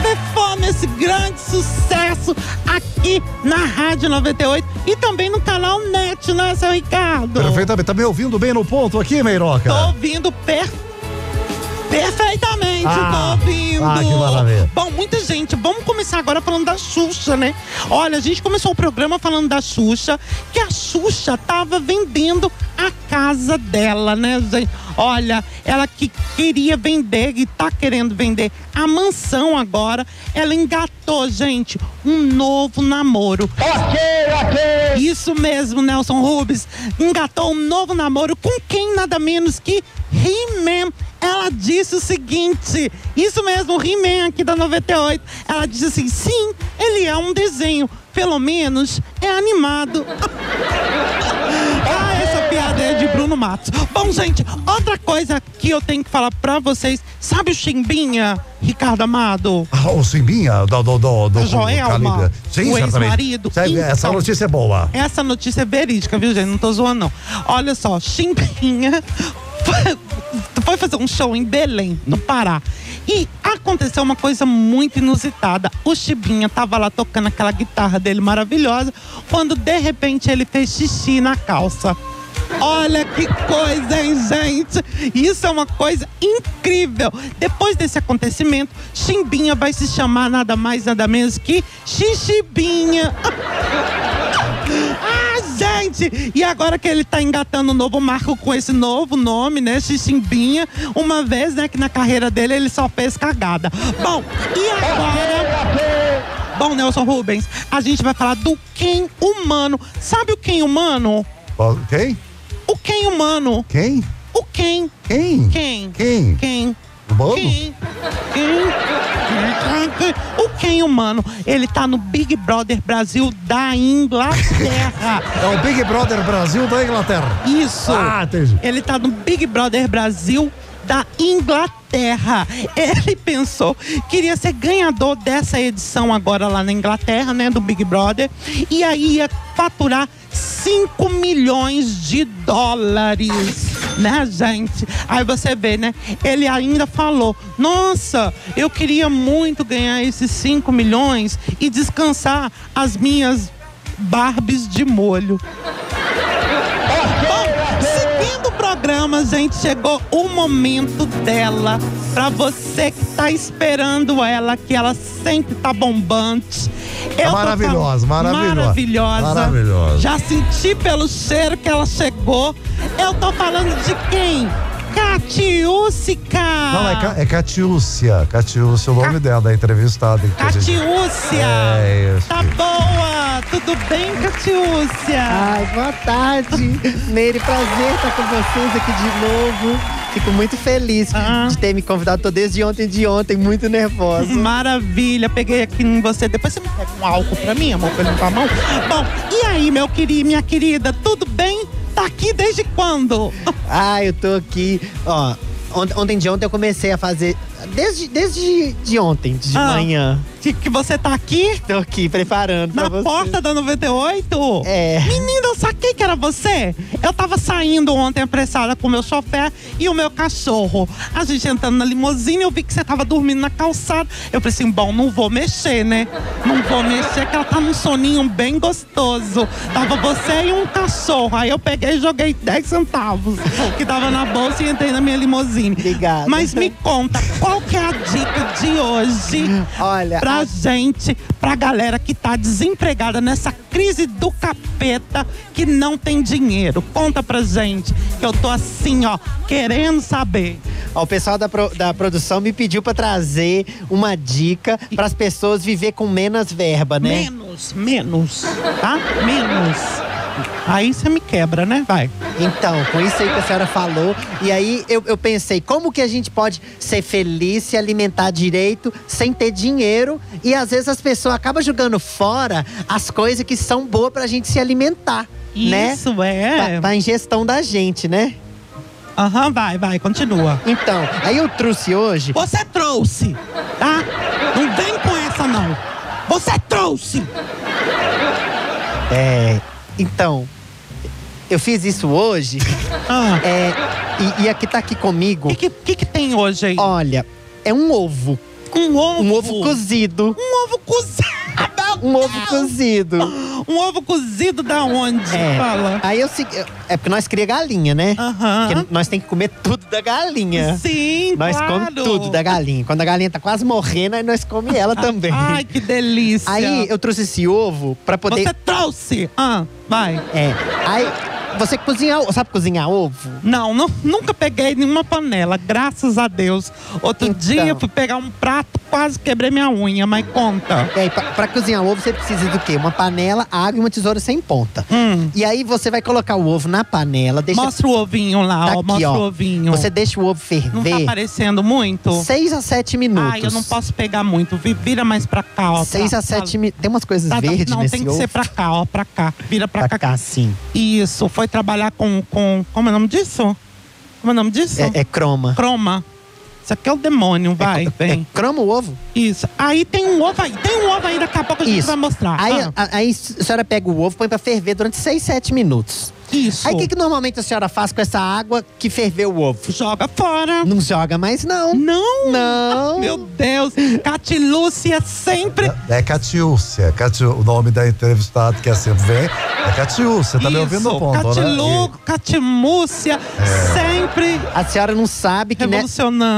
TV Fome, esse grande sucesso aqui na Rádio 98 e também no canal NET, né, seu Ricardo? Perfeitamente. Tá me ouvindo bem no ponto aqui, Meiroca? Tô ouvindo per... perfeitamente, Ah, tô ouvindo. ah, que maravilha. Bom, muita gente, vamos começar agora falando da Xuxa, né? Olha, a gente começou o programa falando da Xuxa, que a Xuxa tava vendendo a casa dela, né, gente? Olha, ela que queria vender e tá querendo vender a mansão agora, ela engatou, gente, um novo namoro. Ok, ok. Isso mesmo, Nelson Rubens. Engatou um novo namoro com quem nada menos que He-Man. Ela disse o seguinte: Isso mesmo, He-Man aqui da 98. Ela disse assim: sim, ele é um desenho. Pelo menos é animado. ah, essa piada é de Bruno Matos. Bom, gente, outra coisa que eu tenho que falar pra vocês: sabe o Chimbinha, Ricardo Amado? Ah, o Simbinha do, do, do, do Joelma. Sim, o ex-marido. Essa Então, notícia é boa. essa notícia é verídica, viu, gente? Não tô zoando, não. Olha só, Chimbinha foi, fazer um show em Belém, no Pará. E aconteceu uma coisa muito inusitada. O Chibinha tava lá tocando aquela guitarra dele maravilhosa, quando de repente ele fez xixi na calça. Olha que coisa, hein, gente? Isso é uma coisa incrível. Depois desse acontecimento, Chimbinha vai se chamar nada mais, nada menos que Xixibinha. E agora que ele tá engatando um novo marco com esse novo nome, né? Xiximbinha, uma vez, né, que na carreira dele ele só fez cagada. Bom, e agora. Bom, Nelson Rubens, a gente vai falar do quem humano. Sabe o quem humano? Quem? O quem humano. Quem? O quem? Quem? Quem? Quem? Quem? Humano? O quem humano? Ele tá no Big Brother Brasil da Inglaterra. É o Big Brother Brasil da Inglaterra. Isso. Ah, entendi. Ele tá no Big Brother Brasil da Inglaterra. Ele pensou que iria ser ganhador dessa edição agora lá na Inglaterra, né, do Big Brother, e aí ia faturar 5 milhões de dólares. Né, gente? Aí você vê, né? Ele ainda falou: Nossa, eu queria muito ganhar esses 5 milhões e descansar as minhas Barbies de molho. Bom, seguindo o programa, gente, chegou o momento dela. Pra você que tá esperando ela, que ela sempre tá bombante. Eu Maravilhosa, maravilhosa. Maravilhosa. Maravilhosa. Já senti pelo cheiro que ela chegou. Eu tô falando de quem? Catiúcica! Não, é, Ca- é Catiúcia. Catiúcia, o nome dela, da entrevistada. que a gente- Catiúcia! É isso. Tá boa! Tudo bem, Catiúcia? Ai, boa tarde. Meire, prazer estar com vocês aqui de novo. Fico muito feliz Ah. de ter me convidado. Tô desde ontem de ontem, muito nervosa. Maravilha, peguei aqui em você. Depois você me pega um álcool pra mim, amor, pra limpar a mão. Bom, e aí, meu querido, minha querida, tudo bem? Tá aqui desde quando? Ah, eu tô aqui. Ó, ont- ontem de ontem eu comecei a fazer. Desde, desde de ontem, de Ah. manhã. Que, que você tá aqui? Tô aqui preparando Na pra você. porta da 98? É. Menina, eu saquei que era você. Eu tava saindo ontem apressada com o meu chofer e o meu cachorro. A gente entrando na limusine, eu vi que você tava dormindo na calçada. Eu falei assim, bom, não vou mexer, né? Não vou mexer, que ela tá num soninho bem gostoso. Tava você e um cachorro. Aí eu peguei e joguei 10 centavos que tava na bolsa e entrei na minha limusine. Obrigada. Mas me conta, qual que é a dica de hoje? Olha, pra gente, pra galera que tá desempregada nessa crise do capeta que não tem dinheiro. Conta pra gente, que eu tô assim, ó, querendo saber. Ó, o pessoal da, pro- da produção me pediu pra trazer uma dica para as pessoas viver com menos verba, né? Menos, menos, tá? Menos. Aí você me quebra, né? Vai. Então, com isso aí que a senhora falou, e aí eu, eu pensei, como que a gente pode ser feliz, se alimentar direito, sem ter dinheiro, e às vezes as pessoas acabam jogando fora as coisas que são boas pra gente se alimentar, né? Isso é. Pra, pra ingestão da gente, né? Aham, vai, vai, continua. Então, aí eu trouxe hoje. Você trouxe, tá? Não vem com essa, não. Você trouxe. É. Então, eu fiz isso hoje. Ah, é, e, e aqui tá aqui comigo. o que, que, que tem hoje aí? Olha, é um ovo. Um ovo. Um ovo cozido. Um ovo cozido. Um ovo cozido. Um ovo cozido da onde? É. Fala. Aí eu segui. É porque nós cria galinha, né? Aham. Porque nós tem que comer tudo da galinha. Sim, Nós claro. comemos tudo da galinha. Quando a galinha tá quase morrendo, aí nós comemos ela também. Ai, que delícia. Aí eu trouxe esse ovo pra poder. Você trouxe. Ah, vai. É. Aí você cozinha, sabe cozinhar ovo? Não, não, nunca peguei nenhuma panela, graças a Deus. Outro Então. dia eu fui pegar um prato, quase quebrei minha unha, mas conta. É, pra, pra cozinhar ovo você precisa do quê? Uma panela, água e uma tesoura sem ponta. Hum. E aí você vai colocar o ovo na panela, deixa Mostra o ovinho lá, tá ó. aqui, Mostra ó. o ovinho. Você deixa o ovo Não tá ferver aparecendo muito? 6 a 7 minutos. Ai, eu não posso pegar muito. Vi- Vira mais pra cá, ó. 6 pra- a 7 minutos. Tem umas coisas Tá, tá, verdes Não, nesse tem que ovo. ser pra cá, ó. Pra cá. Vira pra, pra cá. cá, sim. Isso. Foi trabalhar com, com. Como é o nome disso? Como é o nome disso? É, é croma. Croma. Isso aqui é o demônio, vai, é, vem. é croma o ovo? Isso. Aí tem um ovo aí. Tem um ovo aí, daqui a pouco a gente Isso. vai mostrar. Aí, Ah, a, aí a senhora pega o ovo, põe pra ferver durante 6, 7 minutos. isso. Aí o que, que normalmente a senhora faz com essa água que ferveu o ovo? Joga fora. Não joga mais, não. Não. Não. Meu Deus. Catilúcia sempre. É Catiúcia. Catiú, o nome da entrevistada que é sempre vem é Catiúcia. Tá me ouvindo no ponto, Catilu, né? Catimúcia, sempre A senhora não sabe que né,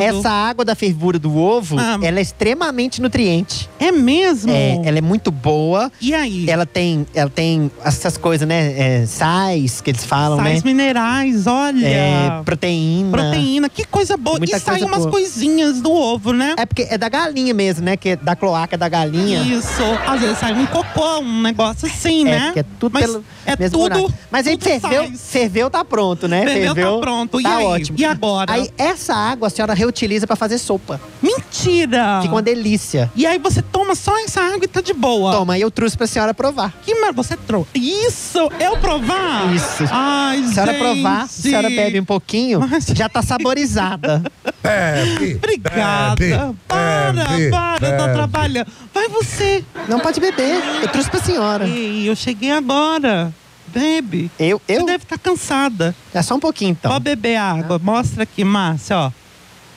essa água da fervura do ovo, Ah. ela é extremamente nutriente. É mesmo? É, ela é muito boa. E aí? Ela tem, ela tem essas coisas, né? é, sais que eles falam, Sais né? minerais, olha. É, proteína. Proteína, que coisa boa. Muita e saem umas boa. coisinhas do ovo, né? É porque é da galinha mesmo, né? Que é da cloaca da galinha. Isso. Às vezes sai um cocô, um negócio assim, É, né? porque é tudo Mas pelo é mesmo tudo. buraco. Mas aí tudo ferveu, sais. ferveu, tá pronto, né? Ferveu, tá pronto. E tá aí? ótimo. E agora? Aí essa água a senhora reutiliza pra fazer sopa. Mentira! Fica uma delícia. E aí você toma só essa água e tá de boa. Toma, aí eu trouxe pra senhora provar. Que mar... Você trouxe. Isso! Eu provar? Isso. Ai, Se a senhora gente. provar, a senhora bebe um pouquinho, Mas- já tá saborizada. Bebe, Obrigada. bebe, para, bebe, para, eu tô trabalhando. Vai você. Não pode beber. Eu trouxe pra senhora. Ei, eu cheguei agora. Bebe. Eu, Você eu? deve estar cansada. É só um pouquinho, então. Pode beber água. Mostra aqui, Márcia, ó.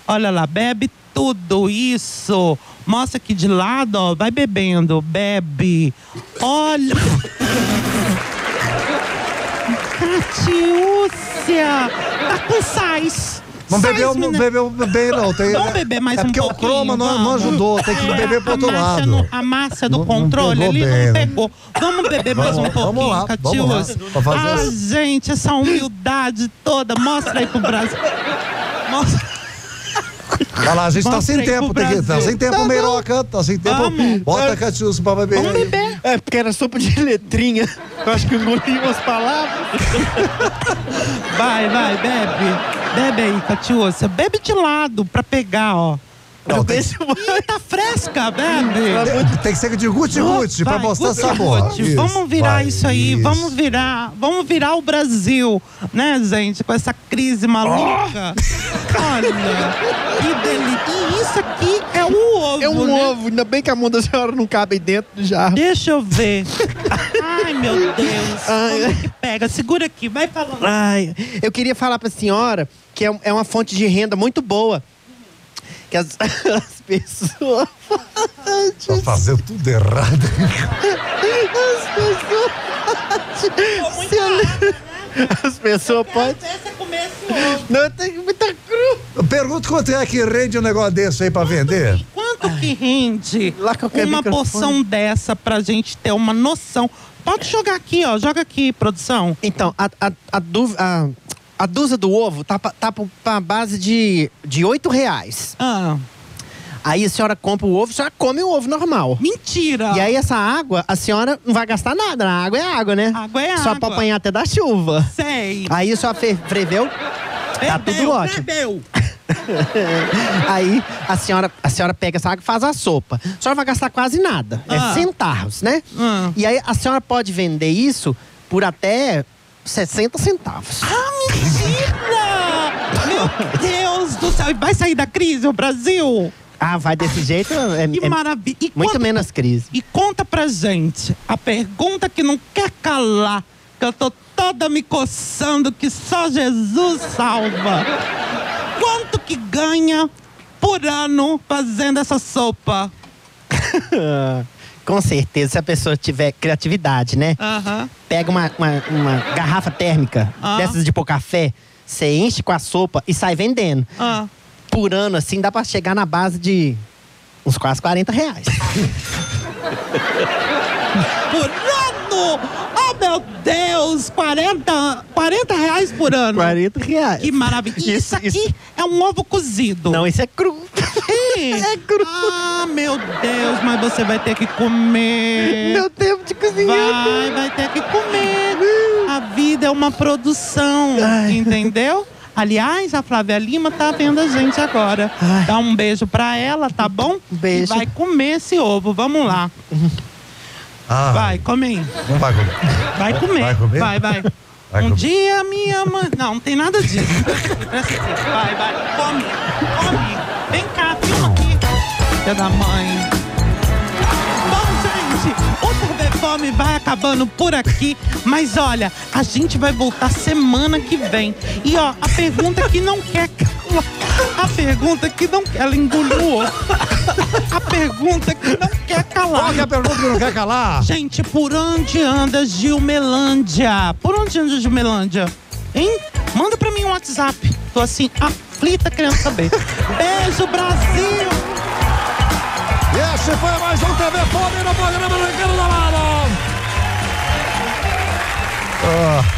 Olha lá, bebe tudo isso. Mostra aqui de lado, ó. Vai bebendo, bebe. Olha. Catiúcia. Tá com sais. Não Sais, bebeu, não bebeu bem, não. Tem, Vamos beber mais é um porque pouquinho. o croma não, não ajudou, tem que É, beber pro outro lado. não- a massa do Não- não controle ali bem, não né? pegou. Vamos beber mais um Vamos- pouquinho, vamos lá, vamos lá, Ah, as- gente, essa humildade toda. Mostra aí pro Brasil. Mostra. Vai lá, a gente tá Mostra sem aí tempo, tem que, tá sem tempo, Tá Meiroca, tá sem tempo. Vamos. Bota a Catiúcia pra beber. Vamos beber. É, porque era sopa de letrinha. Eu acho que engoli umas palavras. Vai, vai, bebe. Bebe aí, Catiúcia. Bebe de lado pra pegar, ó. Não, tem, Ih, tá fresca, bebe. tem que ser de guti-guti pra mostrar guti, sabor. guti. Isso, Vamos virar vai, isso aí, isso. vamos virar, vamos virar o Brasil, né, gente? Com essa crise maluca. Olha, que delícia. E isso aqui é o ovo, É um né? ovo. Ainda bem que a mão da senhora não cabe aí dentro do jarro. Deixa eu ver. Ai, meu Deus. Ai. Como é que pega? Segura aqui, vai falando. Ai, eu queria falar pra senhora que é, é uma fonte de renda muito boa. Que as, as pessoas. Tá fazendo tudo errado. As pessoas. Se eu- As pessoas podem. Não, tem muita cru. Eu pergunto quanto é que rende um negócio desse aí pra vender. Quanto que rende uma microfone. porção dessa pra gente ter uma noção? Pode jogar aqui, ó. Joga aqui, produção. Então, a, a, a, du- a, a dúzia do ovo tá, pa- tá pra- pra base de, de 8 reais. Ah, Aí a senhora compra o ovo, a senhora come o ovo normal. mentira. E aí essa água, a senhora não vai gastar nada. A água é água, né? Água é Só água. pra apanhar até da chuva. Sei. Aí a senhora fe- ferveu, tá tudo ótimo. Bebeu. aí a senhora, a senhora pega essa água e faz a sopa. A senhora vai gastar quase nada. Ah. É centavos, né? Ah. E aí a senhora pode vender isso por até 60 centavos. Ah, mentira! Meu Deus do céu. Vai sair da crise o Brasil? Ah, vai desse jeito? É, Que é maravilha. E muito quanto- menos crise. E conta pra gente a pergunta que não quer calar, que eu tô toda me coçando, que só Jesus salva. Quanto que ganha por ano fazendo essa sopa? Com certeza, se a pessoa tiver criatividade, né? Aham. Pega uma, uma, uma garrafa térmica Ah. dessas de pôr café, você enche com a sopa e sai vendendo. Ah. Por ano, assim, dá pra chegar na base de uns quase 40 reais. Por ano! Meu Deus! 40, 40 reais por ano. 40 reais. Que maravilha. Isso- isso aqui isso- é um ovo cozido. Não, isso é cru. É cru. Ah, meu Deus, mas você vai ter que comer. Deu tempo de cozinhar. Vai, vai ter que comer. A vida é uma produção, Ai. entendeu? Aliás, a Flávia Lima tá vendo a gente agora. Ai. Dá um beijo pra ela, tá bom? Beijo. E vai comer esse ovo, vamos lá. Ah, Vai, come. Não vai comer. Vai comer. Vai comer? Vai, vai. Vai um comer. dia minha mãe. Não, não tem nada disso. Vai, vai. Come. Come. Vem cá, filma aqui. Filha da mãe. Bom, gente, o TV Fome vai acabando por aqui. Mas olha, a gente vai voltar semana que vem. E ó, a pergunta que não quer calar. A pergunta que não quer. Ela engoliu. A pergunta que calar. Qual que é a pergunta que não quer calar? Gente, por onde anda Gilmelândia? Por onde anda Gilmelândia? Hein? Manda pra mim um WhatsApp. Tô assim, aflita querendo saber. Beijo, Brasil! E esse foi mais um TV Fome no programa Arrancando da Lado. Ah.